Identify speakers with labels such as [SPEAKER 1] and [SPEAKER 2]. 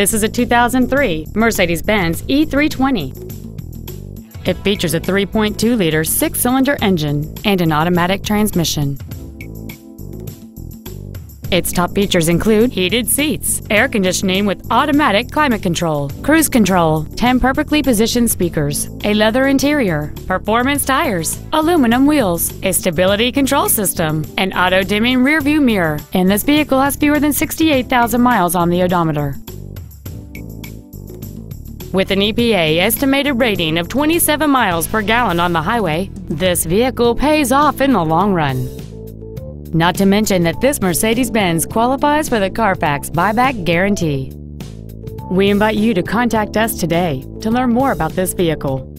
[SPEAKER 1] This is a 2003 Mercedes-Benz E320. It features a 3.2-liter six-cylinder engine and an automatic transmission. Its top features include heated seats, air conditioning with automatic climate control, cruise control, 10 perfectly positioned speakers, a leather interior, performance tires, aluminum wheels, a stability control system, an auto-dimming rearview mirror, and this vehicle has fewer than 68,000 miles on the odometer. With an EPA estimated rating of 27 miles per gallon on the highway, this vehicle pays off in the long run. Not to mention that this Mercedes-Benz qualifies for the Carfax buyback guarantee. We invite you to contact us today to learn more about this vehicle.